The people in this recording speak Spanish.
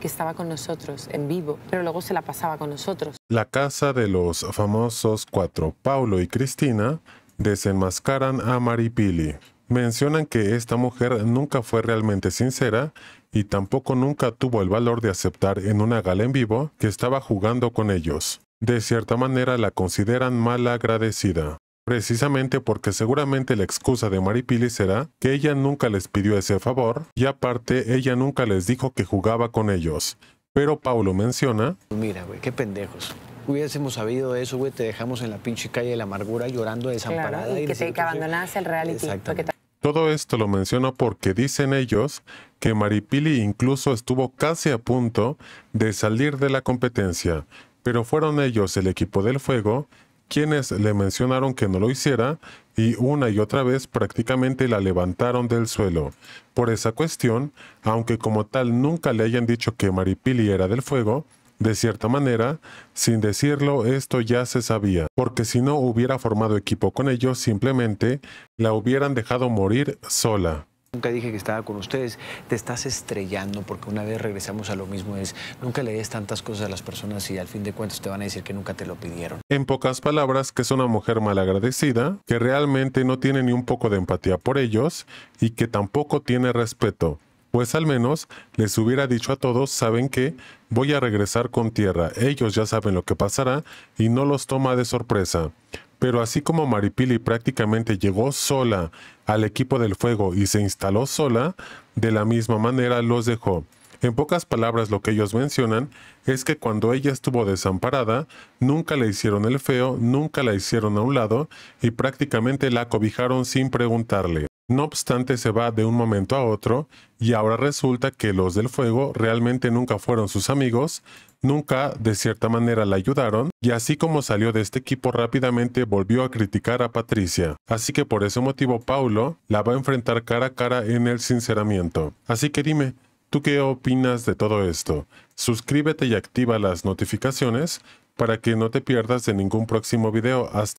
que estaba con nosotros en vivo, pero luego se la pasaba con nosotros. La casa de los famosos cuatro, Paulo y Cristina, desenmascaran a Maripili. Mencionan que esta mujer nunca fue realmente sincera y tampoco nunca tuvo el valor de aceptar en una gala en vivo que estaba jugando con ellos. De cierta manera la consideran mal agradecida precisamente porque seguramente la excusa de Maripili será que ella nunca les pidió ese favor y aparte ella nunca les dijo que jugaba con ellos. Pero Paulo menciona... Mira, güey, qué pendejos. Hubiésemos sabido eso, güey, te dejamos en la pinche calle de la amargura llorando desamparada. y, que, te, que abandonas el reality. Todo esto lo menciono porque dicen ellos que Maripili incluso estuvo casi a punto de salir de la competencia, pero fueron ellos, el equipo del fuego, quienes le mencionaron que no lo hiciera y una y otra vez prácticamente la levantaron del suelo. Por esa cuestión, aunque como tal nunca le hayan dicho que Maripili era del fuego, de cierta manera, sin decirlo, esto ya se sabía, porque si no hubiera formado equipo con ellos, simplemente la hubieran dejado morir sola. Nunca dije que estaba con ustedes, te estás estrellando porque una vez regresamos a lo mismo, es nunca le des tantas cosas a las personas y al fin de cuentas te van a decir que nunca te lo pidieron. En pocas palabras, que es una mujer malagradecida, que realmente no tiene ni un poco de empatía por ellos y que tampoco tiene respeto. Pues al menos les hubiera dicho a todos, saben que voy a regresar con tierra, ellos ya saben lo que pasará y no los toma de sorpresa. Pero así como Maripili prácticamente llegó sola al equipo del fuego y se instaló sola, de la misma manera los dejó. En pocas palabras lo que ellos mencionan es que cuando ella estuvo desamparada, nunca le hicieron el feo, nunca la hicieron a un lado y prácticamente la cobijaron sin preguntarle. No obstante, se va de un momento a otro y ahora resulta que los del fuego realmente nunca fueron sus amigos, nunca de cierta manera la ayudaron y así como salió de este equipo rápidamente volvió a criticar a Patricia. Así que por ese motivo Paulo la va a enfrentar cara a cara en el sinceramiento. Así que dime, ¿tú qué opinas de todo esto? Suscríbete y activa las notificaciones para que no te pierdas de ningún próximo video. Hasta